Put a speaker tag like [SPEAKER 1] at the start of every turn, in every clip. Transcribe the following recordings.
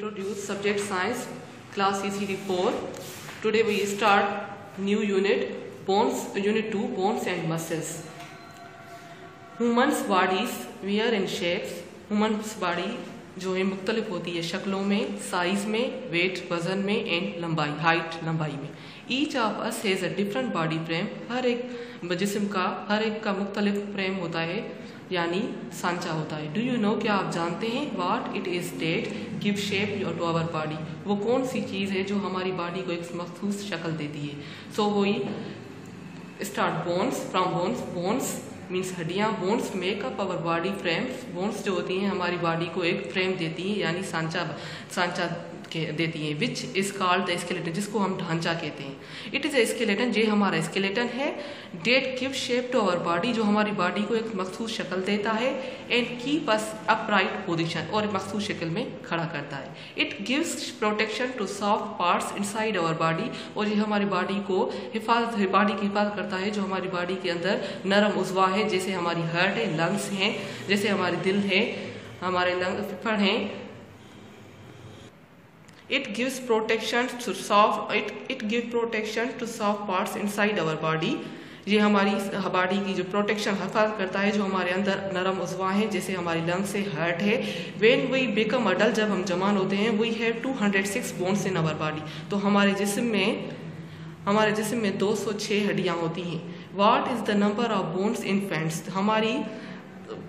[SPEAKER 1] subject science class ECD 4 today we start new unit bones unit 2 bones and muscles humans bodies wear in shapes humans body जो है मुख्तलिफ़ होती है शक्लों में size में wait वज़न में एंड लंबाई हाइट लंबाई में। Each of us has a different body frame हर एक जिसम का हर एक का मुख्तलिफ़ फ्रेम होता है यानी सांचा होता है। डू यू नो क्या आप जानते हैं what it is that give shape to our body वो कौन सी चीज़ है जो हमारी बॉडी को एक मखसूस शक्ल देती है? सो so, वही start bones from bones bones means हड्डियाँ bones make up our body frames bones जो होती हैं, हमारी बॉडी को एक फ्रेम देती हैं, यानी सांचा सांचा देती हैं which is called the skeleton जिसको हम ढांचा कहते हैं। इट इज़ ए स्केलेटन ये हमारा स्केलेटन है। That give shape to our body जो हमारी बॉडी को एक मखसूस शक्ल देता है and keep us upright position और मखसूस शक्ल में खड़ा करता है। It gives protection to soft parts inside our body और ये हमारी बॉडी को हिफाजत बॉडी की हिफाजत करता है, जो हमारी बॉडी के अंदर नरम उजवा है, जैसे हमारी हर्ट है लंग्स हैं, जैसे हमारे दिल है, हमारे लंग फिफड़ हैं it gives protection to soft, it it give protection to soft parts inside our body. ये हमारी बॉडी की जो प्रोटेक्शन हिफाजत करता है, जो हमारे अंदर नरम उजवा है, जैसे हमारी लंग से हार्ट है वेन वी बिकम अडल्ट जब हम जवान होते हैं we have 206 bones in our body तो हमारे जिस्म में, हमारे जिस्म में 206 हड्डियाँ होती हैं। What is the number of bones infants हमारी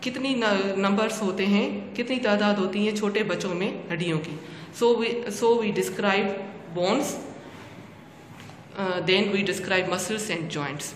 [SPEAKER 1] कितनी नंबर्स होते हैं कितनी तादाद होती है छोटे बच्चों में हड्डियों की। We, so we describe bones, uh, then we describe muscles and joints.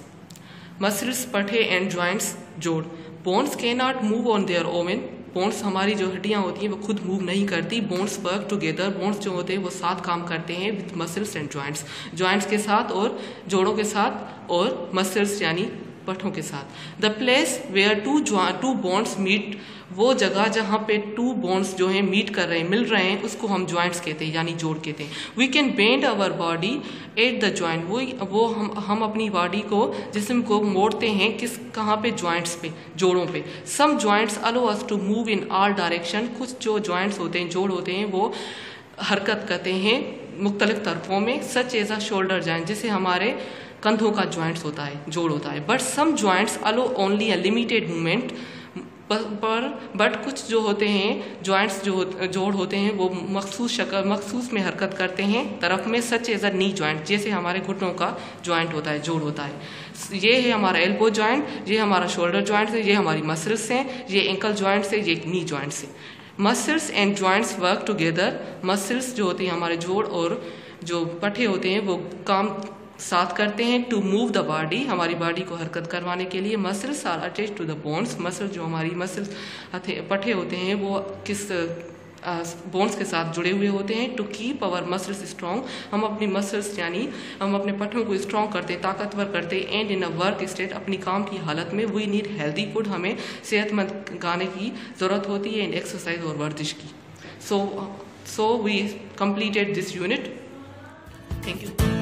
[SPEAKER 1] Muscles, पठे and joints जोड़। बोन्स के not move on their own bones हमारी जो हड्डियाँ होती हैं वो खुद मूव नहीं करती। बोन्स वर्क टुगेदर बोन्स जो होते हैं वो साथ काम करते हैं with muscles and joints joints के साथ और जोड़ों के साथ और मसल्स यानी पठों के साथ। The place where two two bones meet वो जगह जहाँ पे टू बॉन्ड्स जो हैं मीट कर रहे हैं, मिल रहे हैं, उसको हम ज्वाइंट्स कहते हैं, यानी जोड़ कहते हैं। We can bend our body at the joint वो वो हम हम अपनी बॉडी को, जिसम को मोड़ते हैं किस, कहाँ पे? ज्वाइंट्स पे, जोड़ों पे। Some joints allow us to move in all direction कुछ जो ज्वाइंट्स होते हैं, जोड़ होते हैं, वो हरकत करते हैं मुख्तलिफ़ तरफों में such as a shoulder joint जिसे हमारे कंधों का ज्वाइंट्स होता है, जोड़ होता है। But some joints allow only a limited movement पर बट कुछ जो होते हैं जॉइंट्स जो जोड़ होते हैं, वो मखसूस शक्ल मखसूस में हरकत करते हैं, तरफ़ में सच एज अ नी जॉइंट जैसे हमारे घुटनों का जॉइंट होता है, जोड़ होता है। ये है हमारा एल्बो जॉइंट ये हमारा शोल्डर जॉइंट है, ये हमारी मसल्स हैं, ये एंकल जॉइंट्स है, ये नी जॉइंट्स है। Muscles and joints work together muscles जो होते हैं, हमारे जोड़ और जो पट्टे होते हैं, वो काम साथ करते हैं टू मूव द बॉडी हमारी बॉडी को हरकत करवाने के लिए muscles are attach to the bones muscle जो हमारी मसल्स पठे होते हैं, वो किस बोन्स के साथ जुड़े हुए होते हैं. To keep our muscles strong हम अपनी मसल्स यानी, हम अपने पठों को स्ट्रॉन्ग करते, ताकतवर करते and in a work state अपनी काम की हालत में वी नीड हेल्दी फ़ूड हमें सेहतमंद गाने की ज़रूरत होती है इन एक्सरसाइज और वर्जिश की. So so we completed this unit thank you